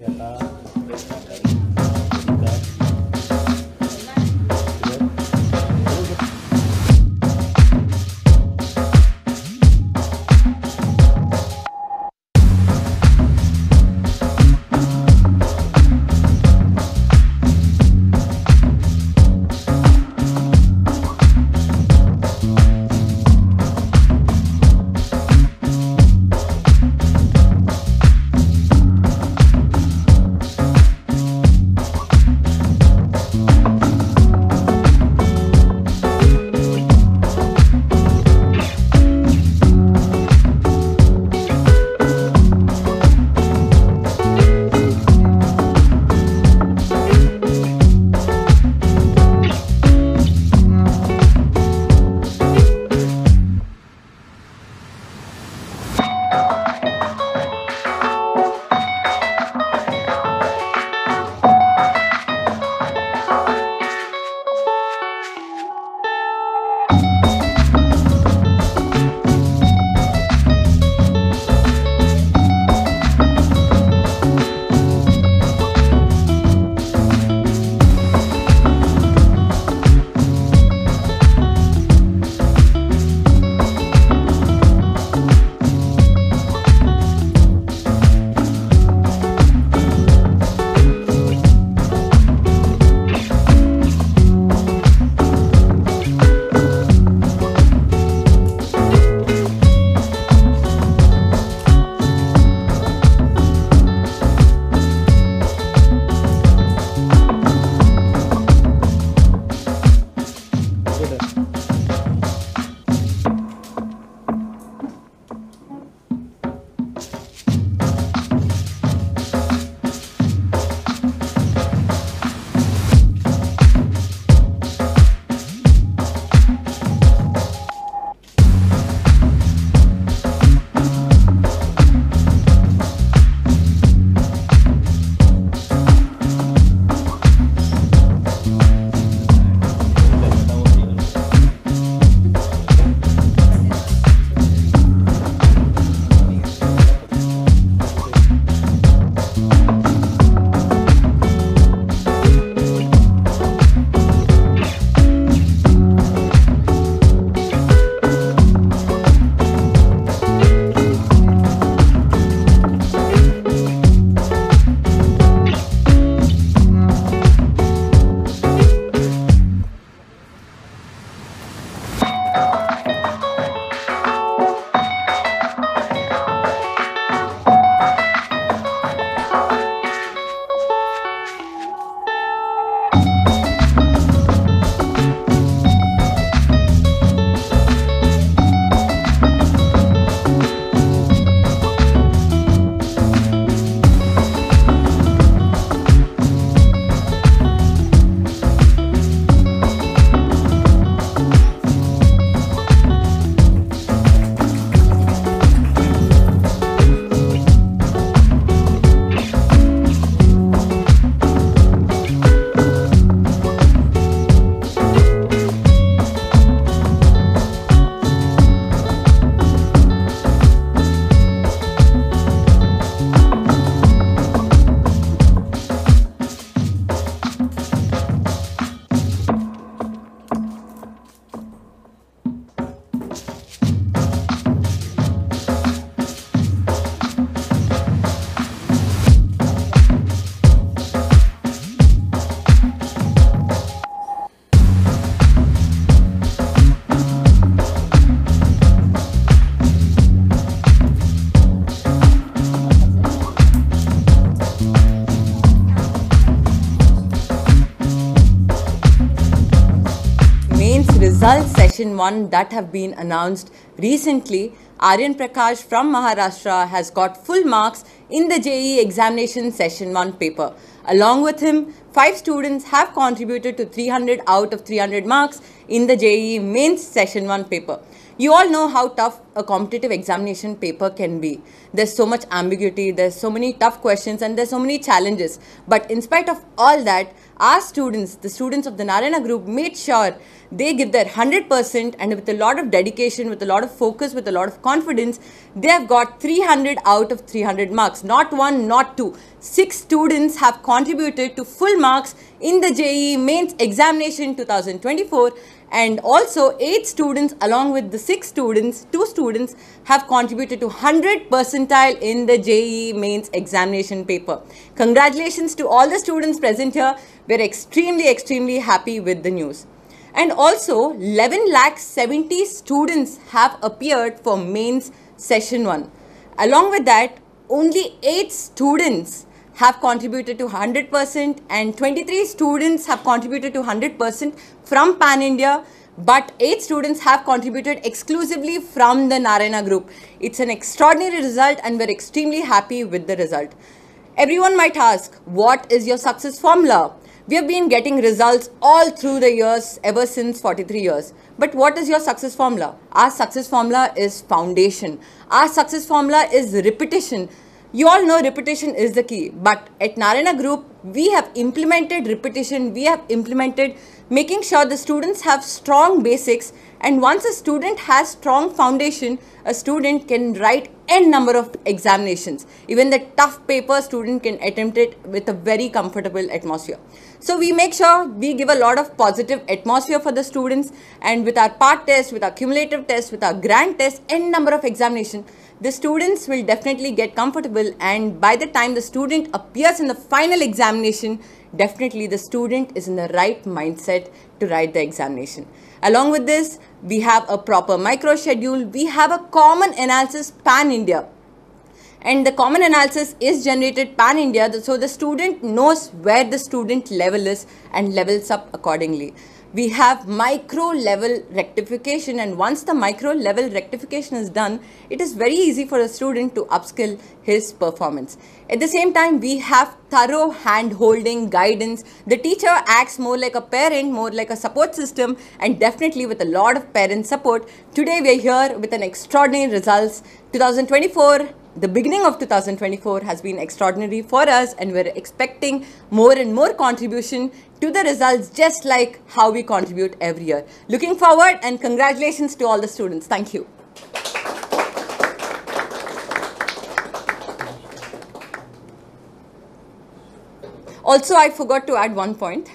别打！Results session 1 that have been announced recently, Aryan Prakash from Maharashtra has got full marks in the JEE examination session 1 paper. Along with him, five students have contributed to 300 out of 300 marks in the JEE mains session 1 paper. You all know how tough a competitive examination paper can be. There's so much ambiguity, there's so many tough questions and there's so many challenges. But in spite of all that, our students, the students of the Narayana group, made sure they give their 100% and with a lot of dedication, with a lot of focus, with a lot of confidence, they have got 300 out of 300 marks. Not one, not two. Six students have contributed to full marks in the JEE mains examination 2024 and also 8 students along with the 6 students, 2 students have contributed to 100 percentile in the JEE mains examination paper. Congratulations to all the students present here. We're extremely, extremely happy with the news. And also 11 lakh 70 students have appeared for mains session 1. Along with that, only 8 students have contributed to 100% and 23 students have contributed to 100% from Pan India but 8 students have contributed exclusively from the Narayana group. It's an extraordinary result and we're extremely happy with the result. Everyone might ask, what is your success formula? We have been getting results all through the years ever since 43 years. But what is your success formula? Our success formula is foundation. Our success formula is repetition. You all know repetition is the key, but at Narayana Group, we have implemented repetition, we have implemented making sure the students have strong basics and once a student has strong foundation, a student can write n number of examinations. Even the tough paper student can attempt it with a very comfortable atmosphere. So we make sure we give a lot of positive atmosphere for the students and with our part test, with our cumulative test, with our grand test, n number of examination, the students will definitely get comfortable and by the time the student appears in the final examination, definitely the student is in the right mindset to write the examination. Along with this, we have a proper micro schedule. We have a common analysis pan-India. And the common analysis is generated pan-India so the student knows where the student level is and levels up accordingly we have micro level rectification and once the micro level rectification is done, it is very easy for a student to upskill his performance. At the same time, we have thorough hand holding guidance. The teacher acts more like a parent, more like a support system and definitely with a lot of parent support. Today we are here with an extraordinary results. 2024 the beginning of 2024 has been extraordinary for us and we're expecting more and more contribution to the results just like how we contribute every year. Looking forward and congratulations to all the students. Thank you. Also, I forgot to add one point.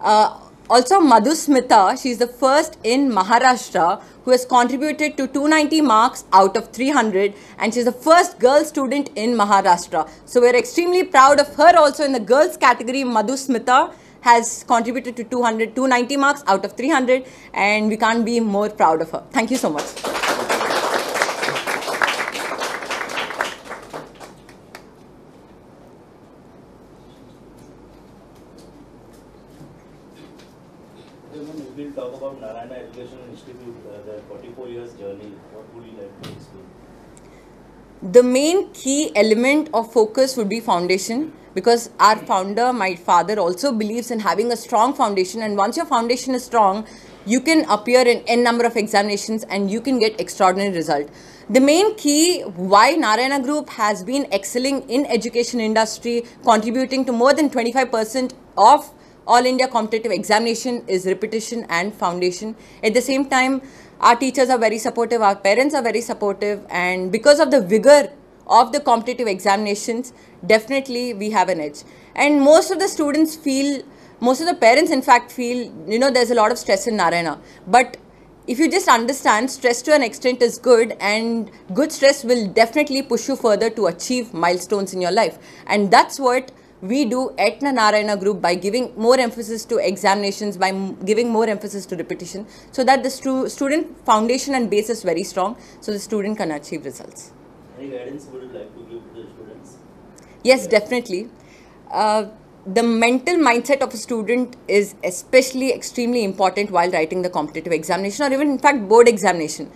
Uh, also, Madhu Smita, she's the first in Maharashtra who has contributed to 290 marks out of 300 and she's the first girl student in Maharashtra. So we're extremely proud of her also in the girls category. Madhu Smita has contributed to 200, 290 marks out of 300 and we can't be more proud of her. Thank you so much. We'll talk about Narayana Education Institute, uh, their 44 years journey. What would you like to explain? The main key element of focus would be foundation because our founder, my father, also believes in having a strong foundation. And once your foundation is strong, you can appear in n number of examinations and you can get extraordinary result. The main key why Narayana Group has been excelling in education industry, contributing to more than 25% of all India competitive examination is repetition and foundation. At the same time, our teachers are very supportive, our parents are very supportive and because of the vigor of the competitive examinations, definitely we have an edge. And most of the students feel, most of the parents in fact feel, you know, there's a lot of stress in Narayana. But if you just understand stress to an extent is good and good stress will definitely push you further to achieve milestones in your life. And that's what we do at Narayana group by giving more emphasis to examinations, by giving more emphasis to repetition, so that the stu student foundation and base is very strong, so the student can achieve results. Any guidance would you like to give to the students? Yes, definitely. Uh, the mental mindset of a student is especially extremely important while writing the competitive examination or even in fact board examination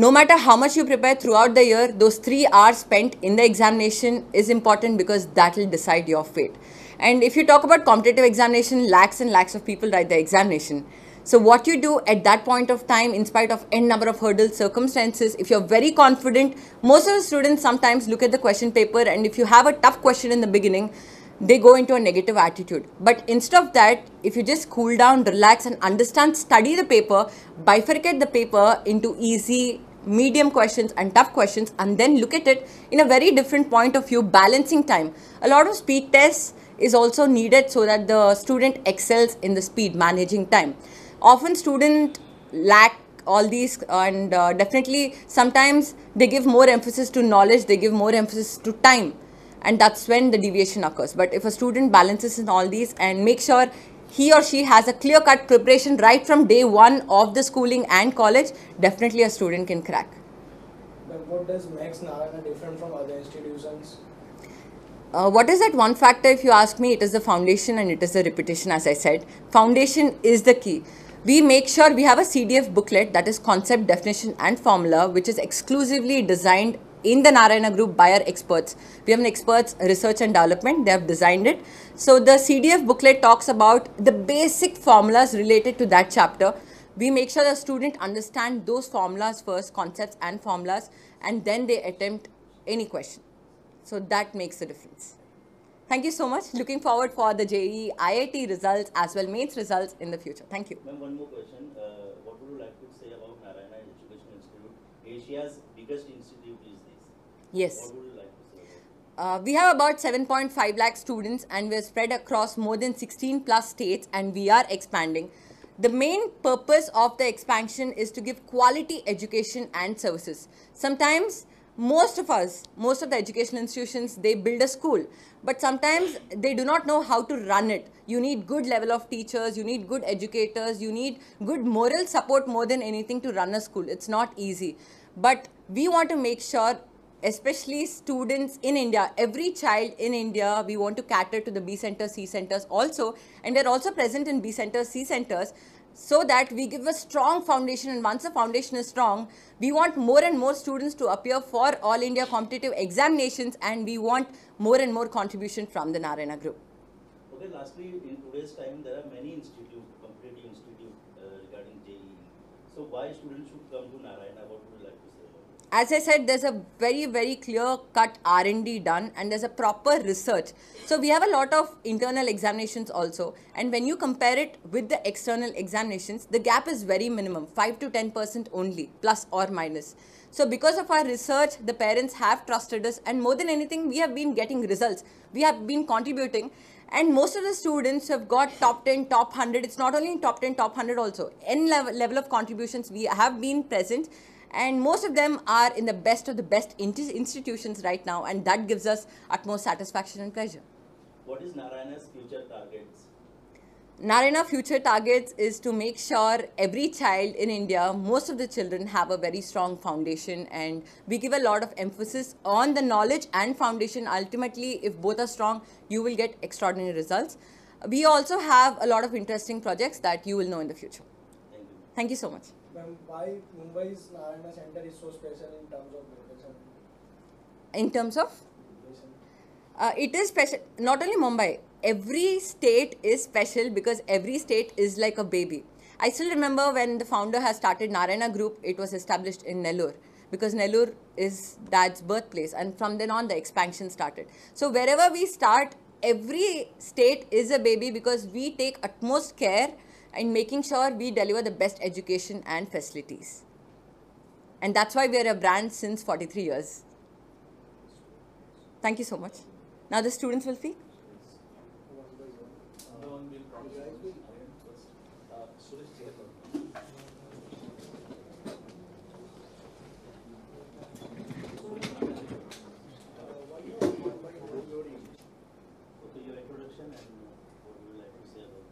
no matter how much you prepare throughout the year, those three hours spent in the examination is important because that will decide your fate. And if you talk about competitive examination, lakhs and lakhs of people write the examination. So what you do at that point of time, in spite of n number of hurdles, circumstances, if you're very confident, most of the students sometimes look at the question paper and if you have a tough question in the beginning, they go into a negative attitude. But instead of that, if you just cool down, relax, and understand, study the paper, bifurcate the paper into easy, medium questions, and tough questions, and then look at it in a very different point of view, balancing time. A lot of speed tests is also needed so that the student excels in the speed managing time. Often, student lack all these and uh, definitely sometimes they give more emphasis to knowledge they give more emphasis to time and that's when the deviation occurs but if a student balances in all these and make sure he or she has a clear cut preparation right from day one of the schooling and college definitely a student can crack. But what does makes Narayana different from other institutions? Uh, what is that one factor if you ask me? It is the foundation and it is the repetition as i said. Foundation is the key. We make sure we have a cdf booklet that is concept definition and formula which is exclusively designed in the narayana group by our experts we have an experts research and development they have designed it so the cdf booklet talks about the basic formulas related to that chapter we make sure the student understand those formulas first concepts and formulas and then they attempt any question so that makes a difference. Thank you so much. Looking forward for the JEE IIT results as well mains results in the future. Thank you. Ma'am, one more question. Uh, what would you like to say about Narayana Education Institute? Asia's biggest institute. Yes. Uh, we have about 7.5 lakh students and we're spread across more than 16 plus states and we are expanding. The main purpose of the expansion is to give quality education and services. Sometimes most of us, most of the educational institutions, they build a school, but sometimes they do not know how to run it. You need good level of teachers, you need good educators, you need good moral support more than anything to run a school. It's not easy. But we want to make sure especially students in India, every child in India, we want to cater to the B centers, C centers also, and they're also present in B centers, C centers, so that we give a strong foundation. And once the foundation is strong, we want more and more students to appear for all India competitive examinations, and we want more and more contribution from the Narayana group. Okay, lastly, in today's time, there are many institutes, competitive institutes uh, regarding JEE. So why students should come to Narayana? What as I said, there's a very, very clear cut R&D done and there's a proper research. So we have a lot of internal examinations also. And when you compare it with the external examinations, the gap is very minimum, 5 to 10% only, plus or minus. So because of our research, the parents have trusted us and more than anything, we have been getting results. We have been contributing and most of the students have got top 10 top 100 it's not only top 10 top 100 also n level, level of contributions we have been present and most of them are in the best of the best institutions right now and that gives us utmost satisfaction and pleasure What is Narayana's future targets? Narayana future targets is to make sure every child in India, most of the children have a very strong foundation and we give a lot of emphasis on the knowledge and foundation. Ultimately, if both are strong, you will get extraordinary results. We also have a lot of interesting projects that you will know in the future. Thank you. Thank you so much. Ma'am, why Mumbai's Narayana Center is so special in terms of location? In terms of. Uh, it is special. Not only Mumbai, every state is special because every state is like a baby. I still remember when the founder has started Narayana Group, it was established in Nellore because Nellore is dad's birthplace, and from then on, the expansion started. So, wherever we start, every state is a baby because we take utmost care in making sure we deliver the best education and facilities. And that's why we are a brand since 43 years. Thank you so much. Now the students will speak. Okay, your introduction and what would you like to say about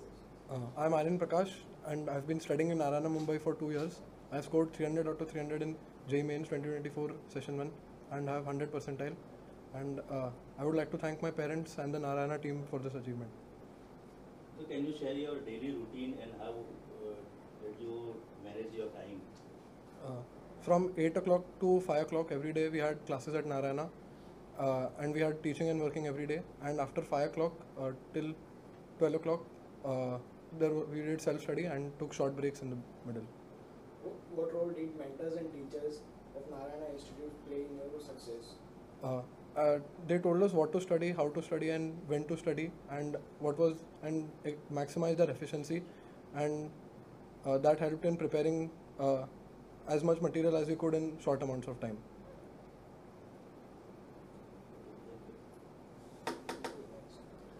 this? Uh, I'm Aryan Prakash and I've been studying in Narayana Mumbai for two years. I've scored 300 out of 300 in JEE Mains 2024 session 1 and I have 100 percentile. And uh, I would like to thank my parents and the Narayana team for this achievement. So can you share your daily routine and how uh, did you manage your time? Uh, from 8 o'clock to 5 o'clock every day we had classes at Narayana uh, and we had teaching and working every day. And after 5 o'clock uh, till 12 o'clock uh, there w- we did self study and took short breaks in the middle. What role did mentors and teachers of Narayana Institute play in your success? Uh, uh, they told us what to study, how to study, and when to study, and what was and uh, maximize their efficiency, and uh, that helped in preparing uh, as much material as we could in short amounts of time.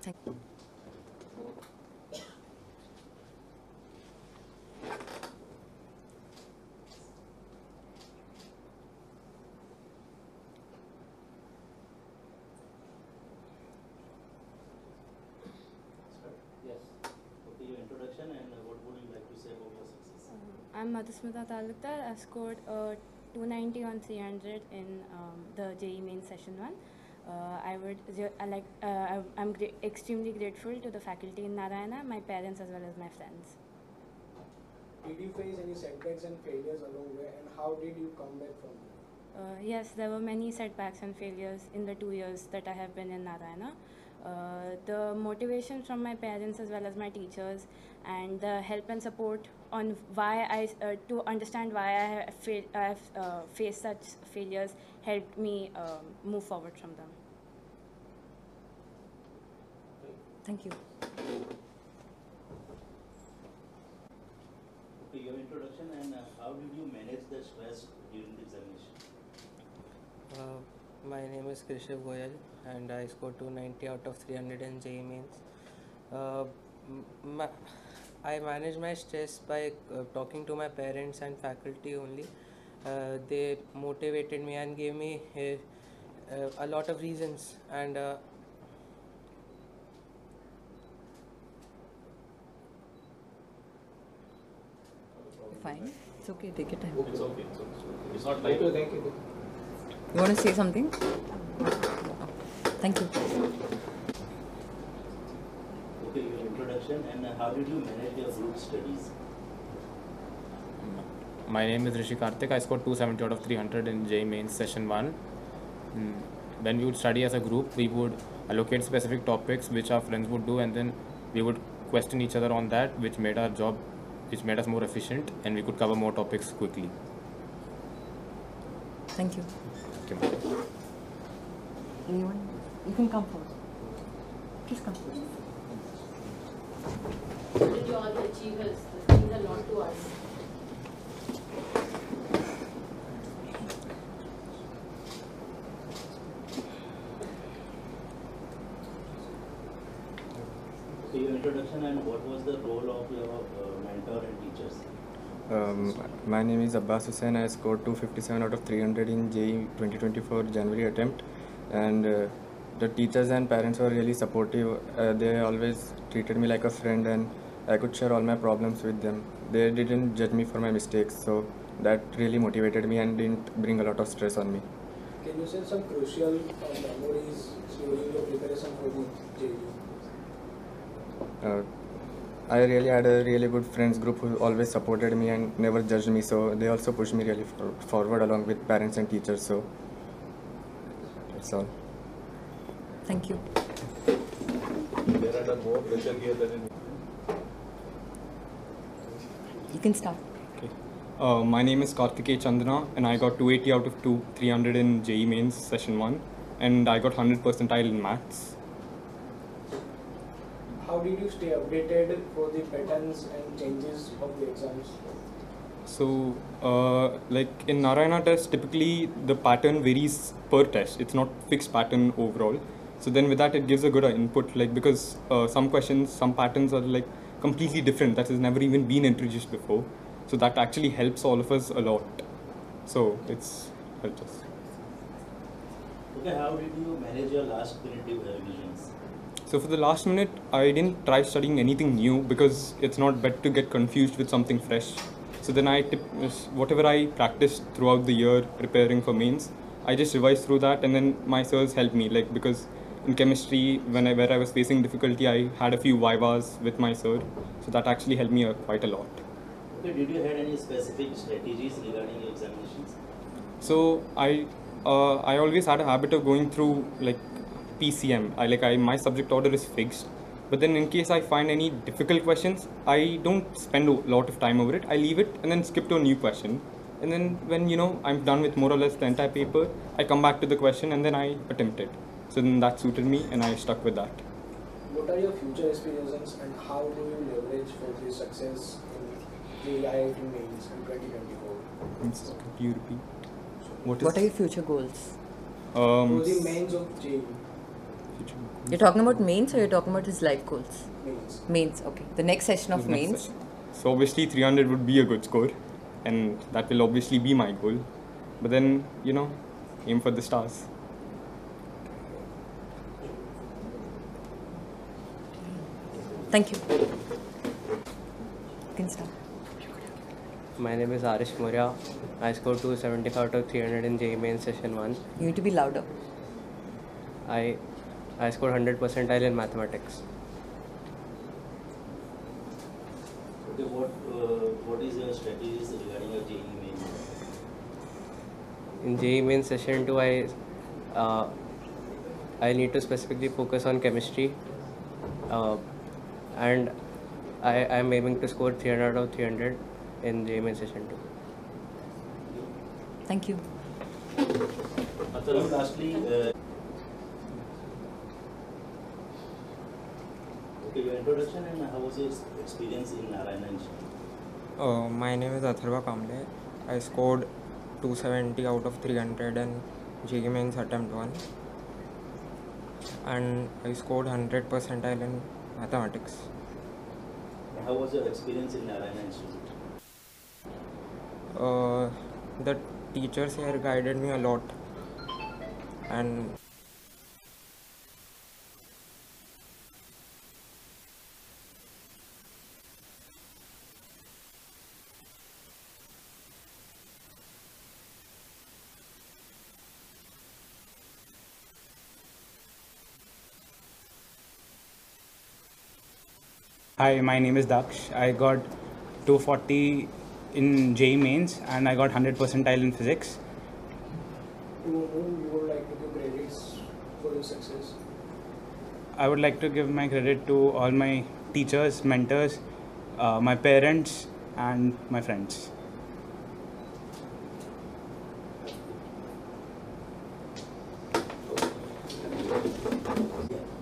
Thank you. Yes. Okay, your introduction and uh, what would you like to say about your success? I'm Madhusmita Talukdar. I scored uh, 290 on 300 in um, the JEE main session one. Uh, I would I like uh, I'm gra- extremely grateful to the faculty in Narayana, my parents as well as my friends. Did you face any setbacks and failures along the way, and how did you come back from them? Uh, yes, there were many setbacks and failures in the two years that I have been in Narayana. Uh, the motivation from my parents as well as my teachers, and the help and support on why I uh, to understand why I have, fa- I have uh, faced such failures helped me um, move forward from them. Thank you. Okay, your introduction and uh, how did you manage the stress during the examination? Uh, my name is Krishav Goyal and I scored 290 out of 300 in JEE mains. Uh, m- ma- I manage my stress by uh, talking to my parents and faculty only. Uh, they motivated me and gave me a, uh, a lot of reasons and uh, Fine. It's okay. Take your time. It's okay. It's, okay. it's not like thank you. You want to say something? Thank you. Okay, your introduction and uh, how did you manage your group studies? My name is Rishi Karthik. I scored 270 out of 300 in JEE mains session 1. Mm, When we would study as a group, we would allocate specific topics which our friends would do, and then we would question each other on that, which made our job, which made us more efficient, and we could cover more topics quickly. Thank you. Thank you. Anyone? You can come forward. Please come. What did you all achieve is this means a lot to us. Okay, your introduction and what was the role of your uh, mentor and teachers? Um, my name is Abbas Hussain. I scored 257 out of 300 in JEE 2024 January attempt, and uh, the teachers and parents were really supportive. Uh, they always treated me like a friend, and I could share all my problems with them. They didn't judge me for my mistakes, so that really motivated me and didn't bring a lot of stress on me. Can you share some crucial uh, memories during your preparation for the JEE? I really had a really good friends group who always supported me and never judged me. So they also pushed me really for- forward along with parents and teachers. So that's all. Thank you. there are done more pressure here than in You can start. Uh, my name is Karthikeya Chandana and I got 280 out of 2, 300 in JEE mains session 1 and I got 100 percentile in maths. How did you stay updated for the patterns and changes of the exams? So, uh, like in Narayana test, typically the pattern varies per test. It's not fixed pattern overall. So then with that, it gives a good uh, input. Like because uh, some questions, some patterns are like completely different. That has never even been introduced before. So that actually helps all of us a lot. So it's helped us. Okay, how did you manage your last minute revisions? So for the last minute, I didn't try studying anything new because it's not better to get confused with something fresh. So then I tip, whatever I practiced throughout the year preparing for mains, I just revised through that, and then my sirs helped me. Like because in chemistry, when I where I was facing difficulty, I had a few vivas with my sir, so that actually helped me uh, quite a lot. Okay, did you had any specific strategies regarding your examinations? So I uh, I always had a habit of going through like PCM. I like I my subject order is fixed. But then in case I find any difficult questions, I don't spend a lot of time over it. I leave it and then skip to a new question. and then when you know I'm done with more or less the entire paper, I come back to the question and then I attempt it. So then that suited me, and I stuck with that. What are your future aspirations and how do you leverage for this success in the IIT mains in 2024? Could you repeat? What, is What are your future goals? um, For the mains of JEE future You're talking about mains or you're talking about his life goals? mains. Mains, okay. The next session of Next mains. session. So obviously 300 would be a good score, and that will obviously be my goal. But then you know, aim for the stars. Thank you. You can start. My name is Arish Moria. I scored 275 out of 300 in JEE Main Session 1. You need to be louder. I, I scored 100 percentile in mathematics. Okay, what, uh, what is your strategies regarding your JEE main? In JEE Main Session 2, I, uh, I need to specifically focus on chemistry. Uh, and I am aiming to score 300 out of 300 in JEE Main Session 2. Thank you. Atharv, lastly, my name is Atharva Kamle I scored 270 out of 300 hundred and JEE mains attempt one and I scored 100 percent I learn mathematics the teachers here guided me a lot and Hi, my name is Daksh. I got 240 in JEE mains and I got 100 percentile in physics. To whom you would like to give credits for your success? I would like to give my credit to all my teachers, mentors, uh, my parents, and my friends.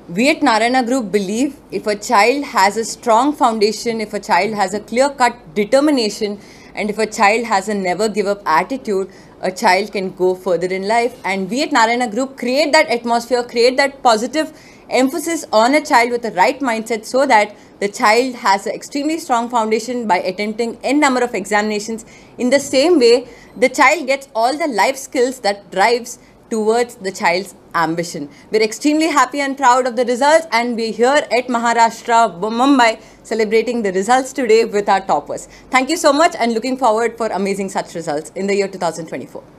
We at Narayana Group believe if a child has a strong foundation, if a child has a clear cut determination, and if a child has a never give up attitude, a child can go further in life. And we at Narayana Group create that atmosphere, create that positive emphasis on a child with the right mindset so that the child has an extremely strong foundation by attempting n number of examinations. In the same way, the child gets all the life skills that drives towards the child's ambition. We're extremely happy and proud of the results, and we're here at Maharashtra, Mumbai, celebrating the results today with our toppers. Thank you so much, and looking forward for amazing such results in the year 2024.